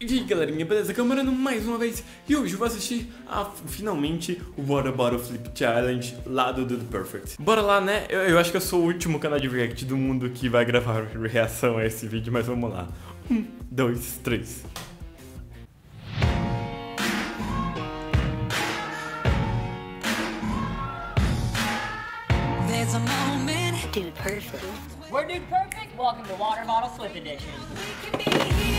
E aí galerinha, beleza? Camarano mais uma vez e hoje eu vou assistir a, finalmente o Water Bottle Flip Challenge lá do Dude Perfect. Bora lá, né? Eu, eu, acho que eu sou o último canal de react do mundo que vai gravar reação a esse vídeo, mas vamos lá. Um, dois, três. Dude Perfect. We're Dude Perfect. Welcome to Water Bottle Flip Edition.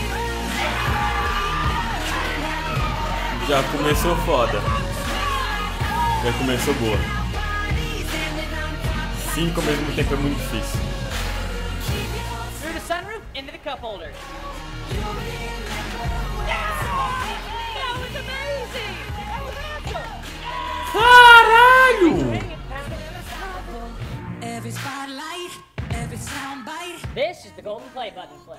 Já começou foda. Já começou boa. Cinco ao mesmo tempo é muito difícil. Through the sunroof, into the cup holder. Caralho! Every spotlight, every soundbite, This is the golden play button flip.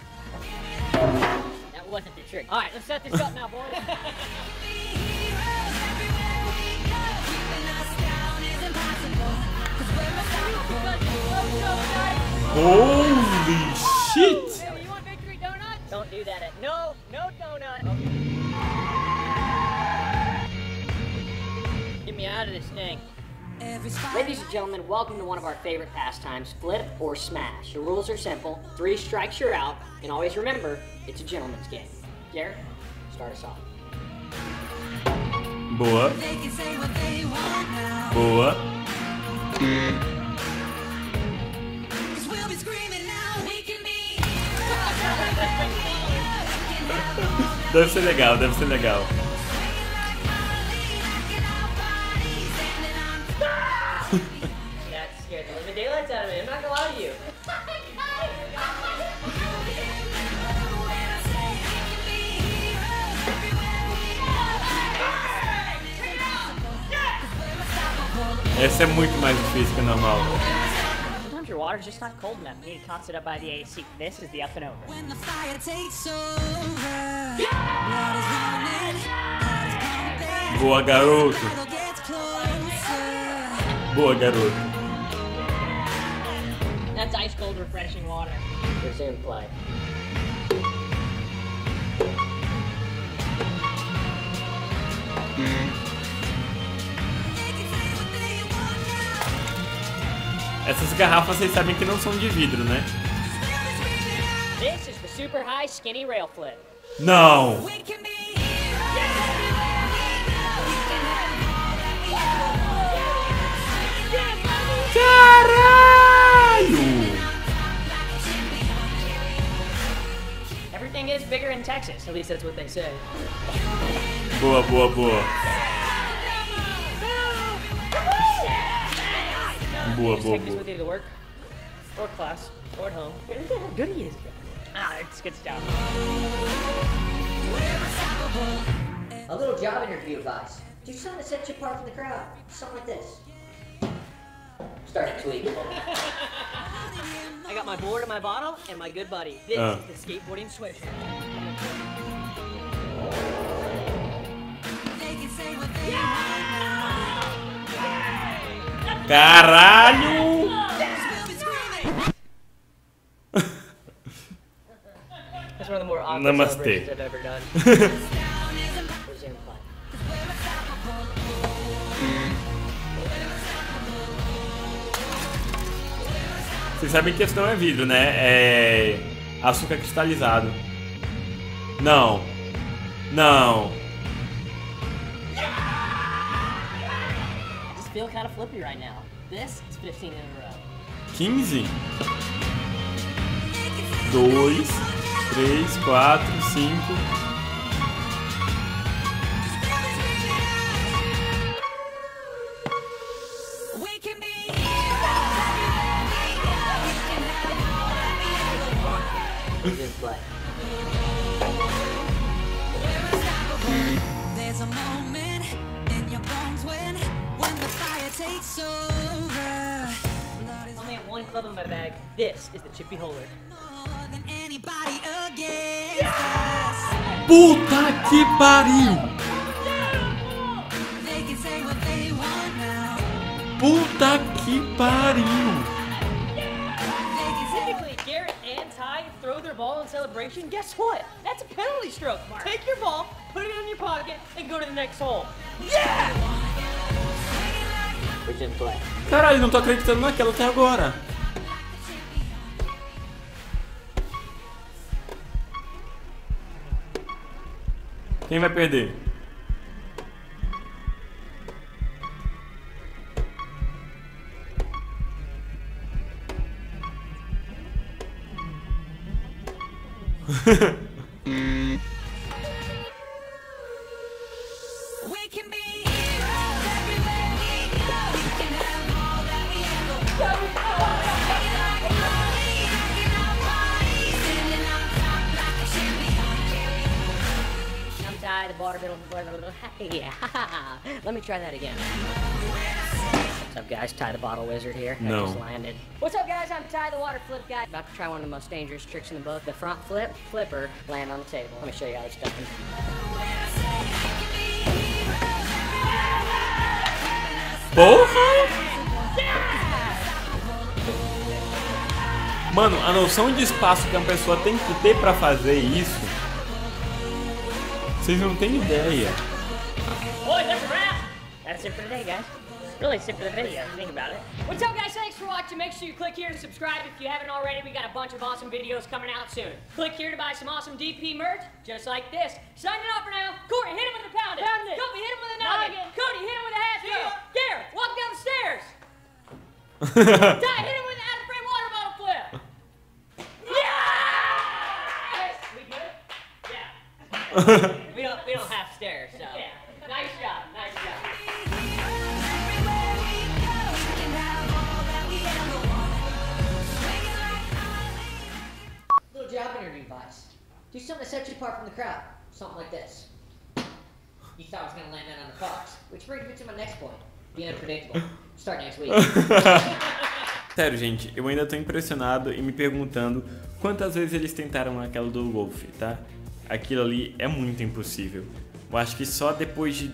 Wasn't the trick. All right, let's set this up now, boys. Holy shit! Hey, you want victory donut? Don't do that. At, no, no donut. Get me out of this thing. Every spotlight, Ladies and gentlemen, welcome to one of our favorite pastimes, flip or smash. The rules are simple. Three strikes, you're out. And always remember, it's a gentleman's game. Garrett, start us off. Boa, they can say what they want now. boa. Cause we'll be screaming now. We can be Deve ser legal, deve ser legal. Essa é muito mais difícil que o normal. Sometimes your water's just not cold enough. You need to toss it up by the AC. This is the up and over. when the fire takes over. Blood is running, heart is pumping. Boa, garoto. Boa, garoto. That's ice cold, refreshing water. Resume play. They Essas garrafas vocês sabem que não são de vidro, né? This is the super high skinny rail flip. Não! Caralho! Everything is bigger in Texas. At least that's what they say. Boa, boa, boa. Boa, Just boa, take this with you to work, or class, or at home. Look how good he is. Ah, it's good stuff. A little job interview advice. Do something that sets you apart from the crowd. Something like this. Start to tweak. I got my board and my bottle and my good buddy. This Uh. is the skateboarding swisher. We're unstoppable. Vocês sabem que esse não é vidro, né? É açúcar cristalizado. Não. Não. Feel kind of flippy right now. This is 15 in a row. 15? 2, 3, 4, 5. This is the chippy holder. Puta que pariu! Puta que pariu! Throw their ball in celebration. Guess what? That's a penalty stroke. Take your ball, put it in your pocket, and go to the next hole. Yeah! Caralho, não tô acreditando naquela até agora. Quem vai perder? Yeah. Let me try that again. What's up, guys? Ty, the bottle wizard here. No. I just landed. What's up, guys? I'm Ty, the water flip guy. About to try one of the most dangerous tricks in the book. The front flip, flipper, land on the table. Let me show you how it's done. Porra! Mano, a noção de espaço que uma pessoa tem que ter pra fazer isso. Vocês não têm ideia. Boys, that's a wrap. That's it for today, guys. Really, it's it for the video. Think about it. What's up, guys? Thanks for watching. Make sure you click here to subscribe if you haven't already. We got a bunch of awesome videos coming out soon. Click here to buy some awesome DP merch, just like this. Signing off for now. Corey, hit him with a pound it. Pound it. Kobe, hit him with a noggin. Noggin. Cody, hit him with a hat See throw. ya. Garrett, walk down the stairs. Ty, hit him with an out-of-frame water bottle flip. Yes! We good? Yeah. Do something to set you apart from the crowd. Something like this. You thought I was gonna land that on the Fox, which brings me to my next point. Be unpredictable. Start next week. Sério, gente, eu ainda tô impressionado e me perguntando quantas vezes eles tentaram aquela do golfe, tá? Aquilo ali é muito impossível. Eu acho que só depois de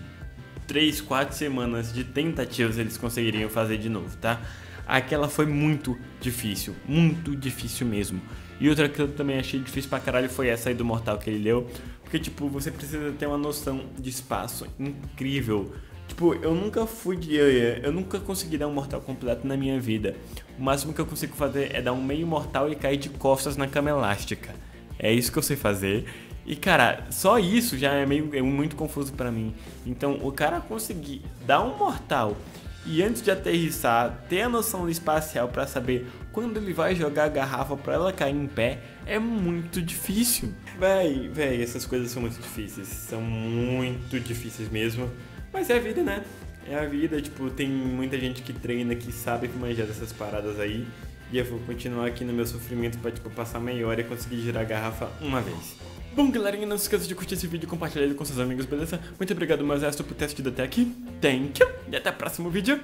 3, 4 semanas de tentativas eles conseguiriam fazer de novo, tá? Aquela foi muito difícil, muito difícil mesmo. E outra que eu também achei difícil pra caralho foi essa aí do Mortal que ele leu. Porque, tipo, você precisa ter uma noção de espaço incrível. Tipo, eu nunca fui de. Eu nunca consegui dar um mortal completo na minha vida. O máximo que eu consigo fazer é dar um meio mortal e cair de costas na cama elástica. É isso que eu sei fazer. E cara, só isso já é meio é muito confuso pra mim. Então, o cara conseguir dar um mortal e antes de aterrissar, ter a noção do espacial pra saber quando ele vai jogar a garrafa pra ela cair em pé é muito difícil. Véi, véi, essas coisas são muito difíceis. São muito difíceis mesmo. Mas é a vida, né? É a vida, tipo, tem muita gente que treina, que sabe que manja dessas paradas aí. E eu vou continuar aqui no meu sofrimento pra, tipo, passar meia hora e conseguir girar a garrafa uma vez. Bom, galerinha, não se esqueça de curtir esse vídeo e compartilhar ele com seus amigos, beleza? Muito obrigado, meu exército, por ter assistido até aqui. Thank you! E até o próximo vídeo.